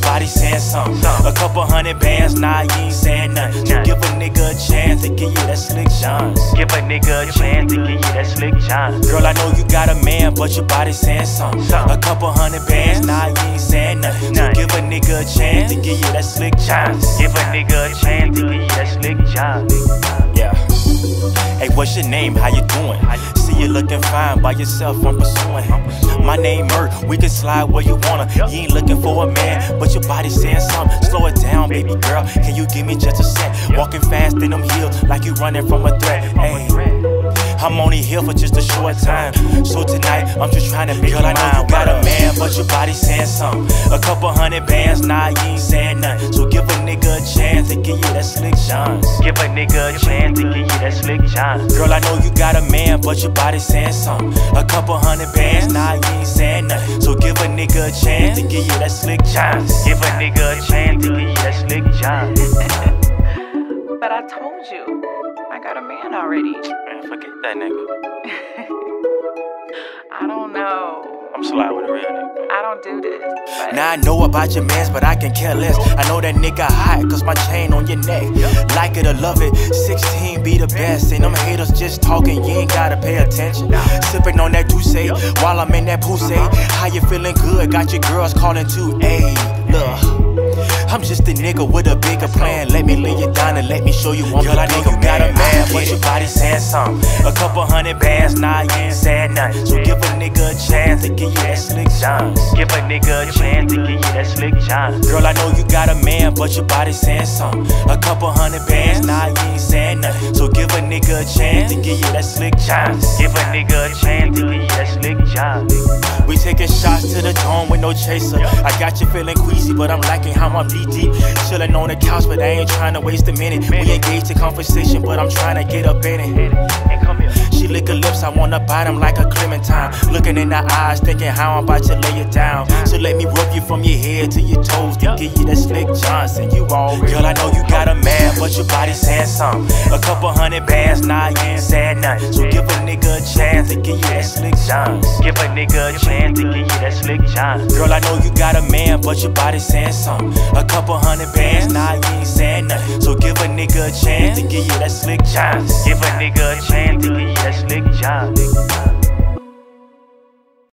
body saying something. A couple hundred bands, nah, you ain't saying nothing. So give a nigga a chance to give you that slick Johnson. Give a nigga a chance to give you that slick Johnson. Girl, I know you got a man, but your body saying something. A couple hundred bands, nah, you ain't saying nothing. So give a nigga a chance to give you that slick Johnson. Give a nigga a chance to give you that slick Johnson. Yeah. Hey, what's your name? How you doing? See you looking fine by yourself. I'm pursuing. My name Murk. We can slide where you wanna. You ain't looking for a man, but your body saying something. Slow it down, baby girl. Can you give me just a sec? Walking fast in them hills like you running from a threat. Hey. I'm only here for just a short time. So tonight, I'm just trying to make Girl, I know you got a man, but your body saying something. A couple hundred bands, nah, you ain't saying nothing. So give a nigga a chance to give you that slick Johnson. Give a nigga a chance to give you that slick Johnson. Girl, I know you got a man, but your body saying something. A couple hundred bands, nah, you ain't saying nothing. So give a nigga a chance to give you that slick Johnson. Give a nigga a chance to give you that slick Johnson. But I told you, I got a man already. Man, forget that nigga. I don't know. I'm slide with a real nigga. I don't do this. But Now I know about your mans, but I can care less. I know that nigga hot, cause my chain on your neck. Like it or love it, 16 be the best. And them haters just talking, you ain't gotta pay attention. Sipping on that D'ussé while I'm in that pussy. Uh-huh. How you feeling good? Got your girls calling too. Ayy, look. I'm just a nigga with a bigger plan. Let me lay you down and let me show you I'm Girl, I know you got a man, but your body saying something. A couple hundred bands, nah, you ain't saying nothing. So give a nigga a chance to give you that slick Johnson. Give a nigga a chance to give you that slick Johnson. Girl, I know you got a man, but your body saying something. A couple hundred bands, nah, you ain't saying nothing. So give a nigga a chance to give you that slick Johnson. Give a nigga a chance to give you that slick Johnson. We taking shots to the dome with no chaser. I got you feeling queasy, but I'm liking how I'm deep deep. Chilling on the couch, but I ain't trying to waste a minute. We engaged in conversation, but I'm trying to get up in it. And come here. She lick her lips, I wanna bite them like a clementine. Looking in her eyes, thinking how I'm about to lay it down. So let me rub you from your head to your toes to give you that slick Johnson. You already Girl, I know you got a man, but your body saying something. A couple hundred bands, nah, you ain't saying nothing. So give a nigga a chance to give you that slick Johnson. Give a nigga a chance to give you that slick Girl, I know you got a man, but your body saying something. A couple hundred bands, nah, you ain't saying nothing. So give a nigga a chance to give you that slick Johnson. Give a nigga a chance to give you that slick Johnson.